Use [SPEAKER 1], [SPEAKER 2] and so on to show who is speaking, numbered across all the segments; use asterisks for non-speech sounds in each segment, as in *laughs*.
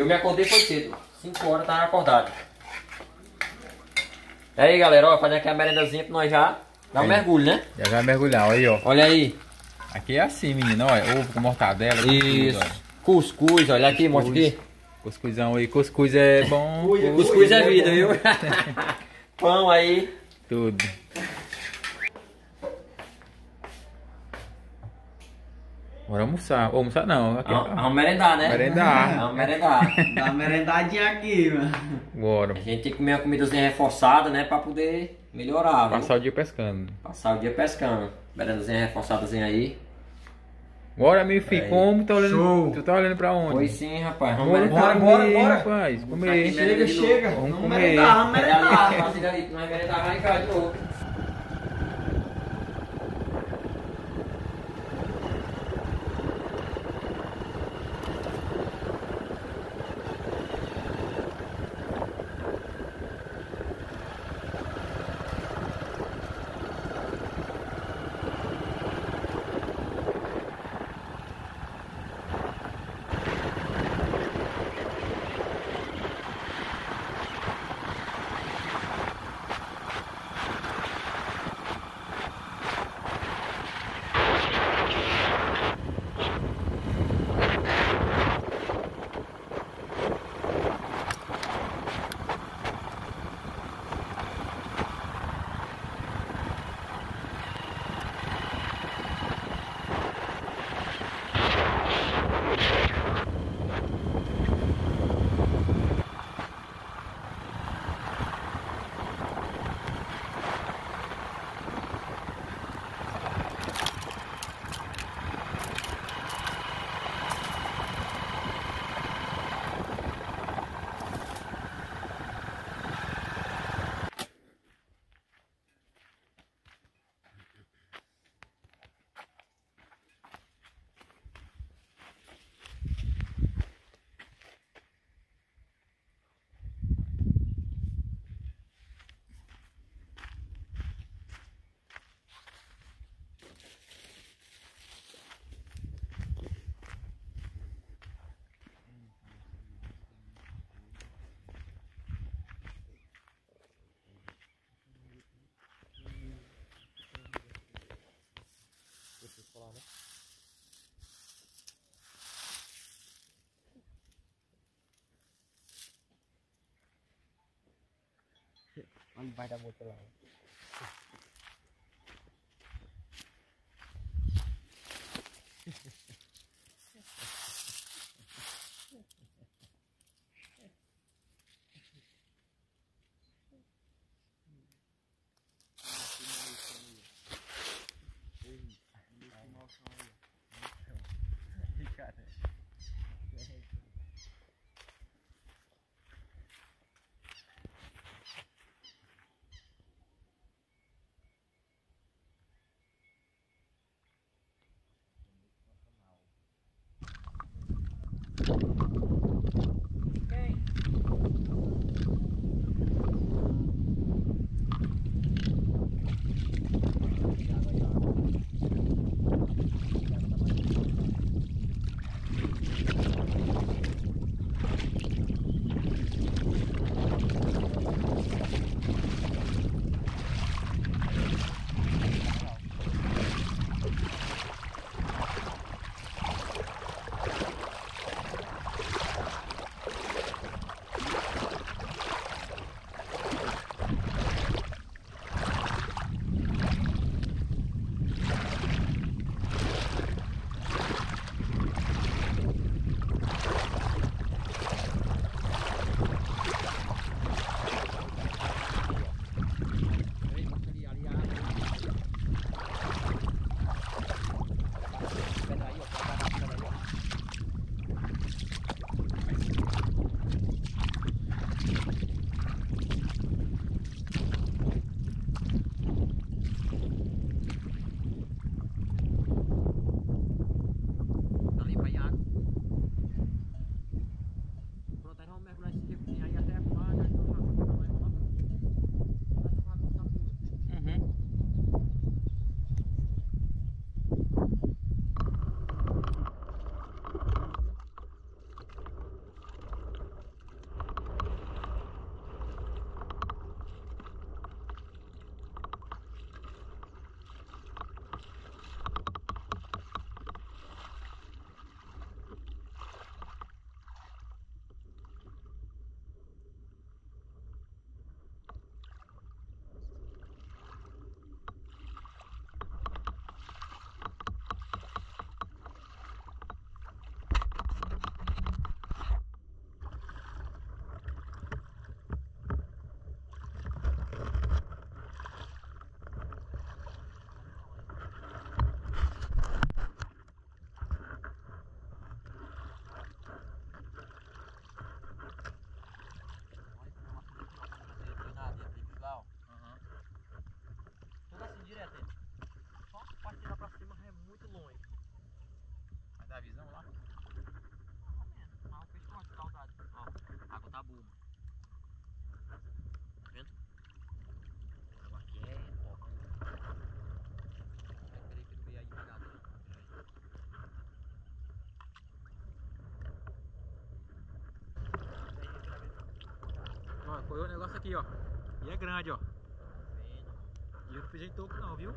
[SPEAKER 1] Eu me acordei foi cedo. 5 horas tava acordado. E aí galera, ó, fazer aqui a merendazinha pra nós já dar um
[SPEAKER 2] Aí.
[SPEAKER 1] mergulho, né?
[SPEAKER 2] Já vai mergulhar, aí, ó.
[SPEAKER 1] Olha aí.
[SPEAKER 2] Aqui é assim, menino, ó. Ovo com mortadela. com
[SPEAKER 1] Isso.
[SPEAKER 2] tudo, ó.
[SPEAKER 1] Cuscuz, olha aqui, mostra aqui.
[SPEAKER 2] Cuscuzão aí. Cuscuz é bom.
[SPEAKER 1] Cuscuz é vida, viu? *laughs* Pão aí.
[SPEAKER 2] Tudo. Bora almoçar. Ou almoçar não. Aqui.
[SPEAKER 1] Vamos merendar, né?
[SPEAKER 2] Merendar. *laughs*
[SPEAKER 1] Vamos merendar.
[SPEAKER 3] Dá uma merendadinha aqui, mano.
[SPEAKER 2] Bora.
[SPEAKER 1] A gente tem que comer uma comidazinha reforçada, né? Pra poder melhorar, viu?
[SPEAKER 2] Passar o dia pescando.
[SPEAKER 1] Passar o dia pescando. Merendazinha reforçadazinha aí.
[SPEAKER 2] Bora, meu filho.
[SPEAKER 1] Aí.
[SPEAKER 2] Como? Tá olhando,
[SPEAKER 3] Show.
[SPEAKER 2] tu tá olhando pra onde?
[SPEAKER 1] Pois sim, rapaz. Vamos
[SPEAKER 2] Bora,
[SPEAKER 1] merendar.
[SPEAKER 3] bora,
[SPEAKER 2] comer,
[SPEAKER 3] bora.
[SPEAKER 2] rapaz. Comer.
[SPEAKER 1] de novo.
[SPEAKER 2] Vamos
[SPEAKER 3] Vamos
[SPEAKER 2] comer.
[SPEAKER 3] merendar, vamos merendar.
[SPEAKER 1] rapaz, ali, tu vai merendar, vai cá de novo.
[SPEAKER 3] Olha Okay. aqui, ó. E é
[SPEAKER 1] grande, ó. E eu não fiz jeito não, viu?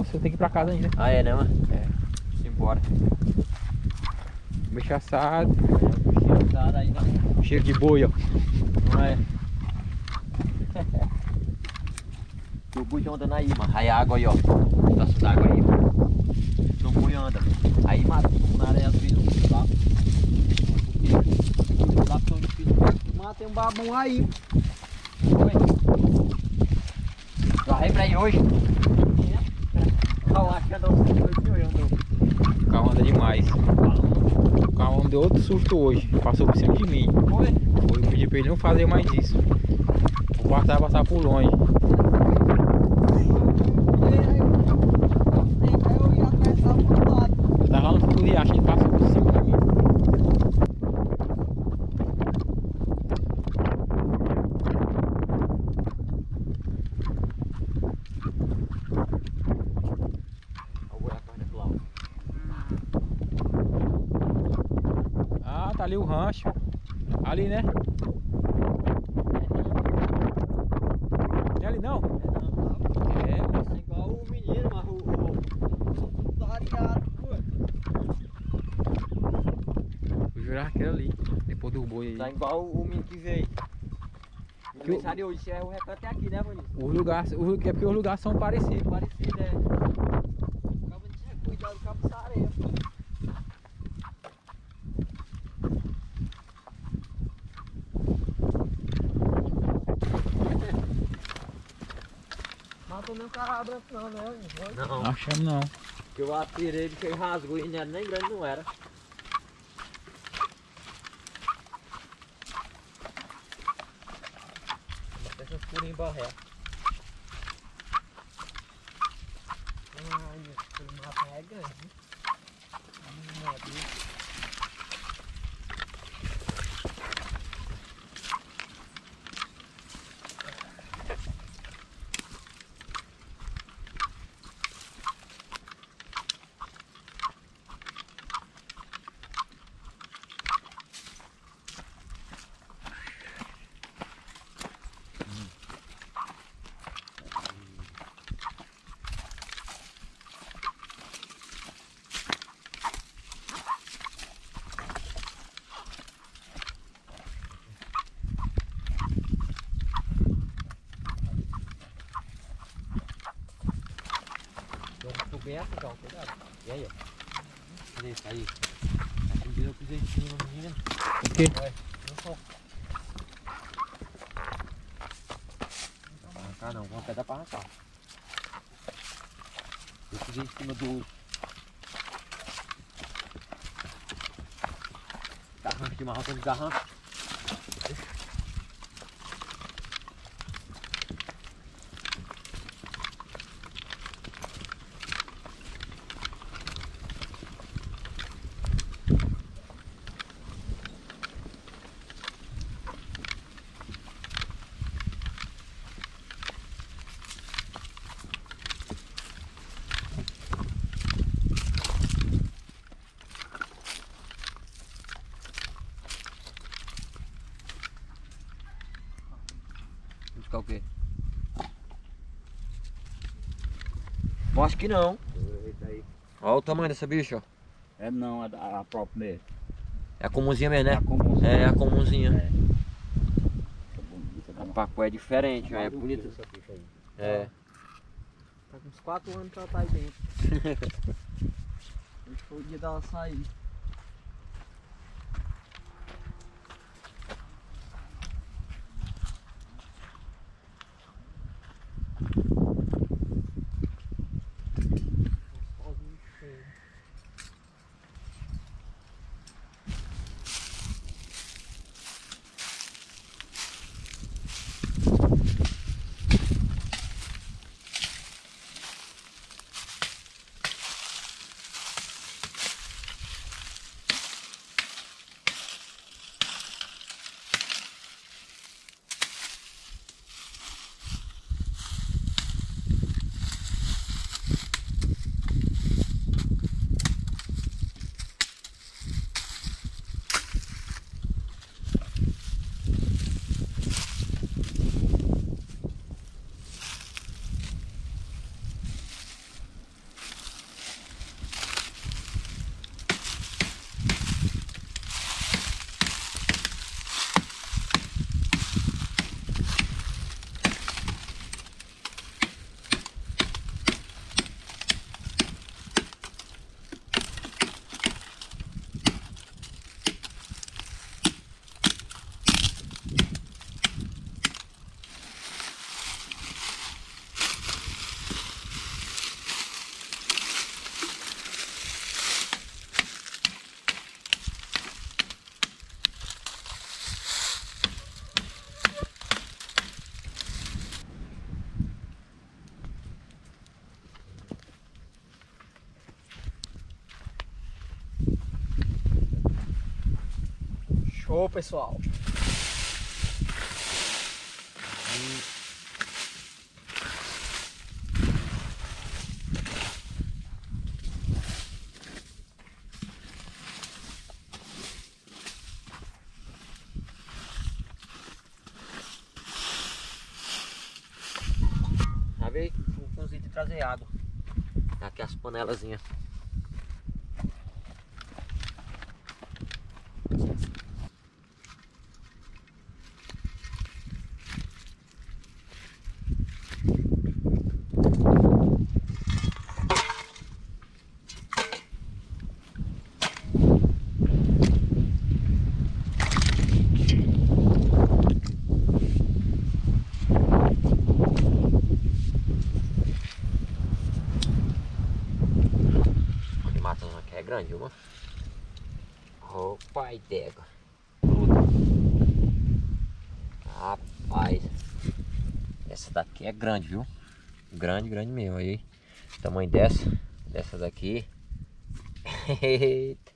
[SPEAKER 2] Moço. Eu tenho que ir pra casa ainda.
[SPEAKER 1] Ah, é, né, mano?
[SPEAKER 2] É.
[SPEAKER 1] Se embora.
[SPEAKER 2] Bicho assado.
[SPEAKER 1] Tá aí, não.
[SPEAKER 2] Cheiro de boi, ó.
[SPEAKER 1] Não é? *laughs* o boi andando aí, mano. Aí a água aí, ó. Pedaço d'água aí, mano. Não boi anda. Aí mata na areia às vezes lá. Lá difícil. Mata um babão aí. Oi. Varrei pra aí hoje. Eu acho que andou uns dois mil, andou.
[SPEAKER 2] O carro anda demais. O susto hoje. Passou por cima de mim.
[SPEAKER 1] Foi?
[SPEAKER 2] Foi pedir pra ele não fazer mais isso. O quarto vai passar por longe. Eu tava no fundo do riacho, ele passou por cima de mim. Ah, tá ali o rancho. Ali, né? Não é ali não? É, moço.
[SPEAKER 1] Igual o menino, mas o. o... Tá areado, pô.
[SPEAKER 2] Eu jurava que era ali. Depois do boi aí.
[SPEAKER 1] Tá igual o menino que veio. O
[SPEAKER 2] Que o-
[SPEAKER 1] aniversário hoje é o recanto é aqui, né, Vinícius?
[SPEAKER 2] Os lugares, os- é porque os lugares são parecidos.
[SPEAKER 1] Parecido, é. Acaba de tinha cuidado do cabo areia, pô. Matou nem um cara branco não, né? Não.
[SPEAKER 2] Não achamos não.
[SPEAKER 1] Que eu atirei ele que ele rasgou e não era nem grande não era. Deixa os furinhos barré. Ai, esse mapa é grande. Hum, é cuidado. E aí, ó. Cadê esse aí? Dia eu pisei em cima, menina.
[SPEAKER 2] O quê?
[SPEAKER 1] Não só. Não vai arrancar não, uma pedra pra arrancar. Eu pisei em cima do. Garrancho de marrom, tem de acho que não. Olha o tamanho dessa bicha, ó.
[SPEAKER 4] É não, a, a própria mesmo.
[SPEAKER 1] É a comunzinha mesmo, né?
[SPEAKER 4] A comum.
[SPEAKER 1] É a comunzinha.
[SPEAKER 4] É. Tá bonita, tá
[SPEAKER 1] A pacu é diferente, é
[SPEAKER 4] maluca
[SPEAKER 1] bonita.
[SPEAKER 4] essa bicha aí.
[SPEAKER 1] É.
[SPEAKER 5] Tá com uns 4 anos que ela tá aí dentro. Hoje *laughs* foi o dia dela sair. Show, pessoal.
[SPEAKER 1] Já veio o e trazer água. Aqui as panelazinhas. Olha matando aqui é grande, uma. Ô pai d'égua. Rapaz. Essa daqui é grande, viu? Grande, grande mesmo. Aí. Tamanho dessa. Dessa daqui. *laughs* Eita.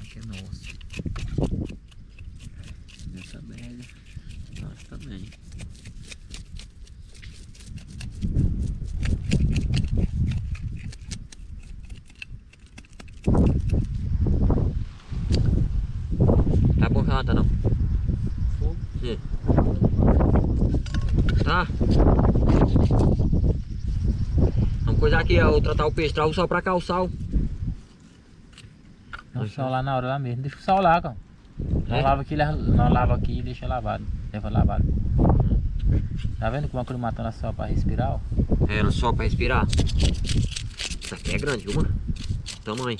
[SPEAKER 3] Aqui é nossa. Essa velha. Nossa, também.
[SPEAKER 1] Tá bom, Jota, não? Sim. Tá? Vamos coisar aqui, ó, tratar o peixe, trava só pra calçar o.
[SPEAKER 2] Não, só lá na hora lá mesmo. Deixa o sal lá, cara. Não
[SPEAKER 1] É?
[SPEAKER 2] lava aqui, não lava aqui e deixa lavado. Leva lavado. Tá vendo como a cruz matando só pra respirar? ó?
[SPEAKER 1] É, sol pra respirar. Isso aqui é grande, mano? Tamanho.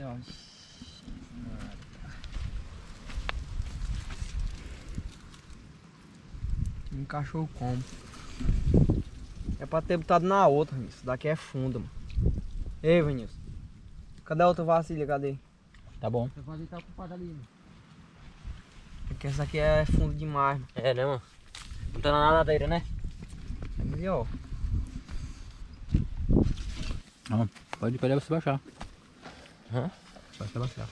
[SPEAKER 5] Aí, ó. Encaixou como? É pra ter botado na outra, Vinícius. Daqui é funda, mano. Ei, Vinícius. Cadê a outra vasilha? Cadê?
[SPEAKER 2] Tá bom.
[SPEAKER 5] Essa vasilha tá ocupada ali, mano. Porque essa aqui é fundo demais, mano.
[SPEAKER 1] É, né, mano? Não tá na nadadeira, né?
[SPEAKER 5] Ali, ó.
[SPEAKER 2] Não, pode, pode você baixar.
[SPEAKER 1] Hã?
[SPEAKER 2] Pode baixar.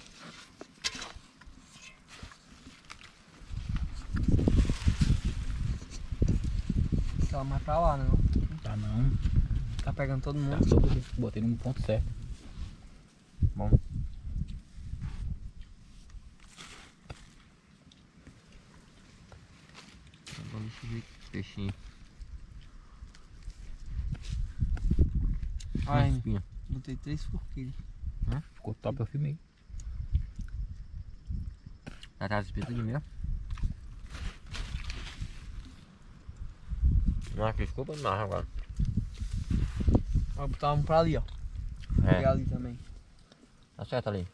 [SPEAKER 5] Tá mais pra lá, não.
[SPEAKER 2] Tá não.
[SPEAKER 5] Tá pegando todo
[SPEAKER 2] Tá
[SPEAKER 5] mundo.
[SPEAKER 2] todo aqui. Botei no ponto certo.
[SPEAKER 1] Bom. Vamos ver peixinho.
[SPEAKER 5] Ai, botei três forquilhas.
[SPEAKER 2] Ficou top, eu filmei.
[SPEAKER 1] Já tá despedido de mesmo? Não, aqui ficou bom não agora.
[SPEAKER 5] Vai botar um pra ali, ó.
[SPEAKER 1] É.
[SPEAKER 5] E ali também.
[SPEAKER 1] Tá certo ali.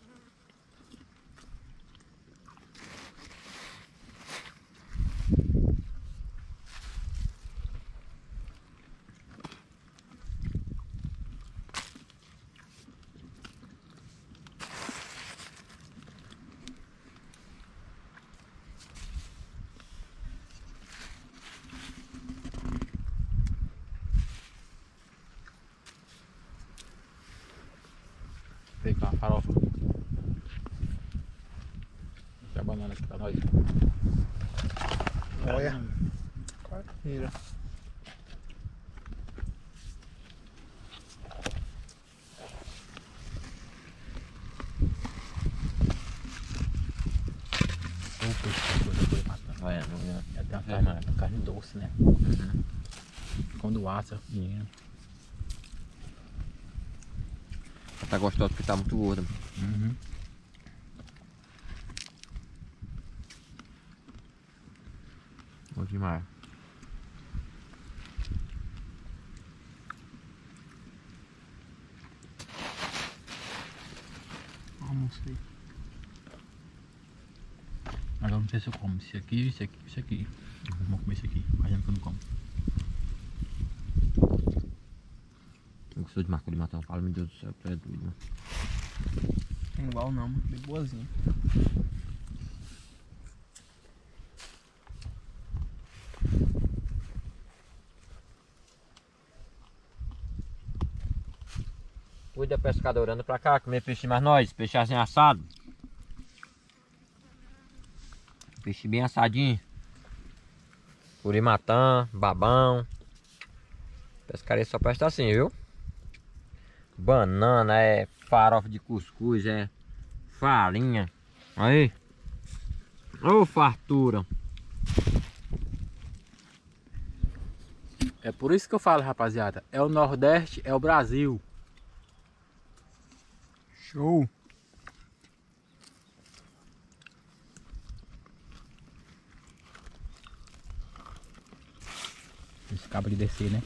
[SPEAKER 2] Vem cá, farofa. Deixa a banana aqui pra nós.
[SPEAKER 5] Olha. Quarteira.
[SPEAKER 1] Não.
[SPEAKER 2] É, tem uma
[SPEAKER 1] É,
[SPEAKER 2] carne, uma carne doce, né? Quando assa, menino.
[SPEAKER 1] Tá gostoso porque tá muito gorda.
[SPEAKER 2] Uhum.
[SPEAKER 1] Bom demais.
[SPEAKER 5] Almocei.
[SPEAKER 2] Agora não sei se eu como. Esse aqui, esse aqui, esse aqui. Vamos comer esse aqui. Faz tempo que eu não como.
[SPEAKER 1] Gostou de marca de matar fala, meu Deus do céu, tu é doido, mano.
[SPEAKER 5] Tem igual não, mano. Bem boazinha.
[SPEAKER 1] Cuida pescador, anda pra cá, comer peixe mais nós, peixe assim assado. Peixe bem assadinho. Curimatã, babão. Pescaria só presta assim, viu? Banana, é farofa de cuscuz, é farinha. Aí. Ô fartura.
[SPEAKER 2] É por isso que eu falo, rapaziada. É o Nordeste, é o Brasil.
[SPEAKER 5] Show.
[SPEAKER 2] Esse cabo de descer, né?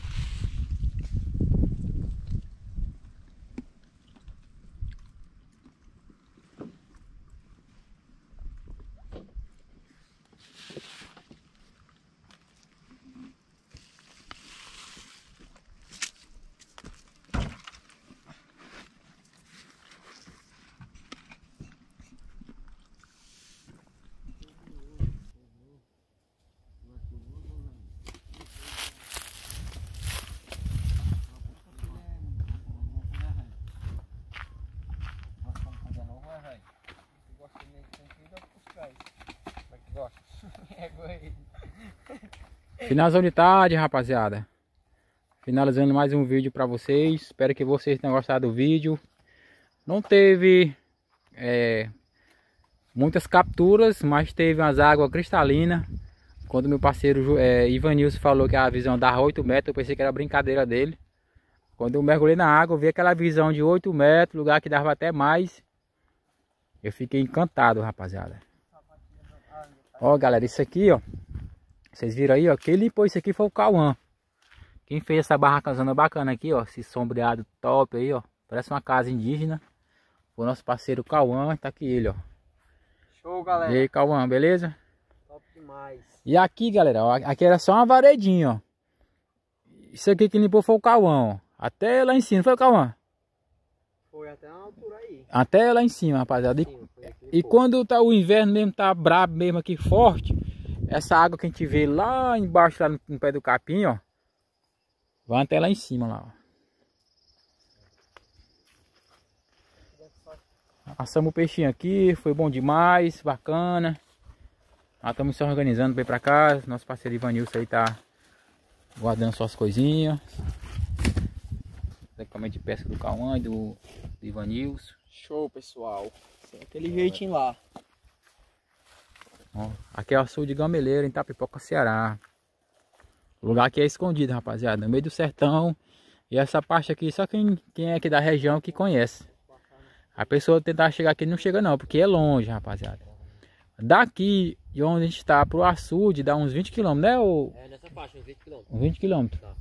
[SPEAKER 2] Finalizando de tarde, rapaziada. Finalizando mais um vídeo pra vocês. Espero que vocês tenham gostado do vídeo. Não teve é, muitas capturas, mas teve umas águas cristalinas. Quando meu parceiro é, Ivanilson falou que a visão dava 8 metros, eu pensei que era brincadeira dele. Quando eu mergulhei na água, eu vi aquela visão de 8 metros, lugar que dava até mais. Eu fiquei encantado, rapaziada. Ó, galera, isso aqui, ó. Vocês viram aí, ó. Quem limpou isso aqui foi o Cauã. Quem fez essa barracazona bacana aqui, ó. Esse sombreado top aí, ó. Parece uma casa indígena. Foi o nosso parceiro Cauã. Tá aqui ele, ó.
[SPEAKER 5] Show,
[SPEAKER 2] E
[SPEAKER 5] galera.
[SPEAKER 2] aí, Cauã, beleza?
[SPEAKER 5] Top demais.
[SPEAKER 2] E aqui, galera, ó. Aqui era só uma varedinha, ó. Isso aqui que limpou foi o Cauã, ó. Até lá em cima, foi o Cauã?
[SPEAKER 5] Foi até uma altura aí.
[SPEAKER 2] Até lá em cima, rapaziada. E E quando tá o inverno mesmo, tá brabo mesmo aqui, forte, essa água que a gente vê lá embaixo, lá no, no pé do capim, ó, vai até lá em cima, lá, ó. Assamos o peixinho aqui, foi bom demais, bacana. Nós estamos se organizando para ir pra casa, nosso parceiro Ivanilson aí tá guardando suas coisinhas. Equipamento de pesca do Cauã e do, do Ivanilson.
[SPEAKER 5] Show, pessoal. Sem aquele jeitinho lá.
[SPEAKER 2] Ó, aqui é o sul de Gameleira, em Tapipoca, Ceará. O lugar aqui é escondido, rapaziada, no meio do sertão. E essa parte aqui, só quem, quem é aqui da região que conhece. A pessoa tentar chegar aqui não chega não, porque é longe, rapaziada. Daqui de onde a gente está pro açude dá uns 20 km, né? Ou
[SPEAKER 1] É nessa faixa, uns 20 km.
[SPEAKER 2] uns 20 km
[SPEAKER 1] Tá.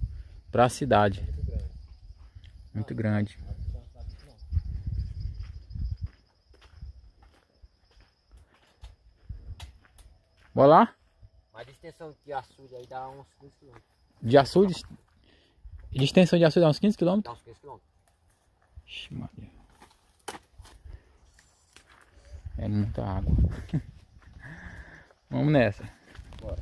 [SPEAKER 2] para a cidade. Muito grande. Bora lá?
[SPEAKER 1] Mas a extensão de açude aí dá uns 15 km.
[SPEAKER 2] De açude? De extensão de açude dá uns 15 km?
[SPEAKER 1] Dá uns 15 km.
[SPEAKER 2] Ixi, Maria. É muita água. *laughs* Vamos nessa.
[SPEAKER 1] Bora.